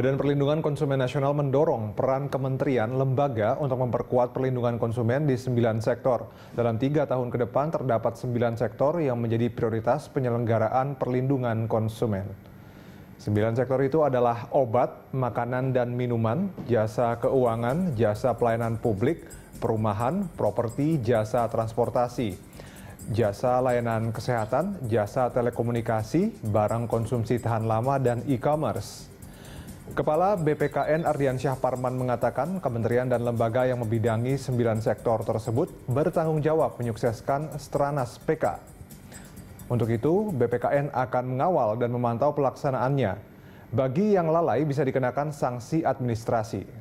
Badan Perlindungan Konsumen Nasional mendorong peran kementerian lembaga untuk memperkuat perlindungan konsumen di sembilan sektor. Dalam tiga tahun ke depan terdapat sembilan sektor yang menjadi prioritas penyelenggaraan perlindungan konsumen. Sembilan sektor itu adalah obat, makanan dan minuman, jasa keuangan, jasa pelayanan publik, perumahan, properti, jasa transportasi, jasa layanan kesehatan, jasa telekomunikasi, barang konsumsi tahan lama, dan e-commerce. Kepala BPKN Ardiansyah Parman mengatakan kementerian dan lembaga yang membidangi sembilan sektor tersebut bertanggung jawab menyukseskan Stranas PK. Untuk itu, BPKN akan mengawal dan memantau pelaksanaannya. Bagi yang lalai bisa dikenakan sanksi administrasi.